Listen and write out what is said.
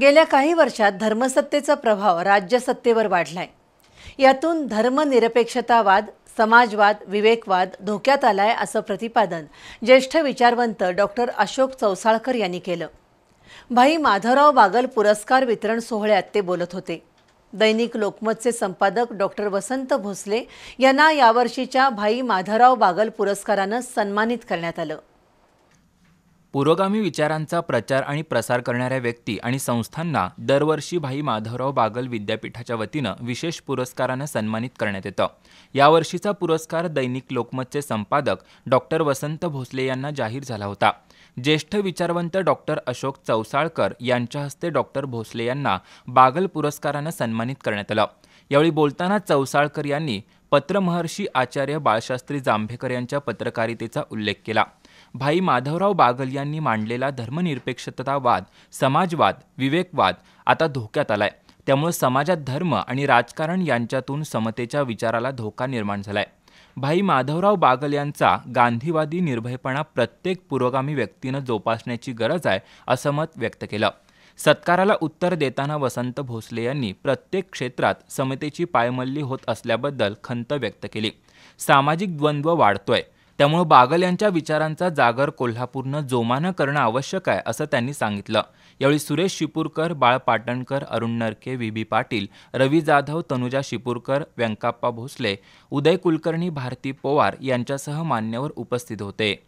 गेल्या काही वर्षात धर्मसत्तेचा प्रभाव राज्यसत्तेवर वाढलाय. यातून धर्मनिरपेक्षतावाद समाजवाद विवेकवाद धोक्यात आलाय असं प्रतिपादन ज्येष्ठ विचारवंत डॉक्टर अशोक चौसाळकर यांनी केलं. भाई माधवराव बागल पुरस्कार वितरण सोहळ्यात ते बोलत होते. दैनिक लोकमतचे संपादक डॉक्टर वसंत भोसले यांना यावर्षीच्या भाई माधवराव बागल पुरस्कारानं सन्मानित करण्यात आलं. पुरोगामी विचारांचा प्रचार आणि प्रसार करणाऱ्या व्यक्ती आणि संस्थांना दरवर्षी भाई माधवराव बागल विद्यापीठाच्या वतीनं विशेष पुरस्कारानं सन्मानित करण्यात येतं. यावर्षीचा पुरस्कार दैनिक लोकमतचे संपादक डॉक्टर वसंत भोसले यांना जाहीर झाला होता. ज्येष्ठ विचारवंत डॉक्टर अशोक चौसाळकर यांच्या हस्ते डॉक्टर भोसले यांना बागल पुरस्कारानं सन्मानित करण्यात आलं. यावेळी बोलताना चौसाळकर यांनी पत्रमहर्षी आचार्य बाळशास्त्री जांभेकर यांच्या पत्रकारितेचा उल्लेख केला. भाई माधवराव बागल यांनी मांडलेला धर्मनिरपेक्षतावाद समाजवाद विवेकवाद आता धोक्यात आलाय. त्यामुळे समाजात धर्म आणि राजकारण यांच्यातून समतेच्या विचाराला धोका निर्माण झालाय. भाई माधवराव बागल यांचा गांधीवादी निर्भयपणा प्रत्येक पुरोगामी व्यक्तीनं जोपासण्याची गरज आहे असं मत व्यक्त केलं. सत्काराला उत्तर देताना वसंत भोसले यांनी प्रत्येक क्षेत्रात समतेची पायमल्ली होत असल्याबद्दल खंत व्यक्त केली. सामाजिक द्वंद्व वाढतोय. त्यामुळं बागल यांच्या विचारांचा जागर कोल्हापूरनं जोमानं करणं आवश्यक आहे असं त्यांनी सांगितलं. यावेळी सुरेश शिपूरकर बाळ पाटणकर अरुण नरके व्ही. बी. पाटील रवी जाधव तनुजा शिपूरकर व्यंकाप्पा भोसले उदय कुलकर्णी भारती पवार यांच्यासह मान्यवर उपस्थित होते.